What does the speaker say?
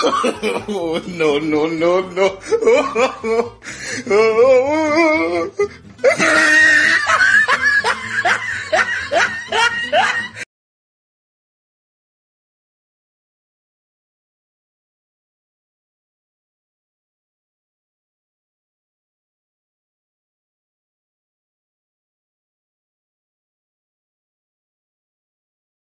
no, no, no, no.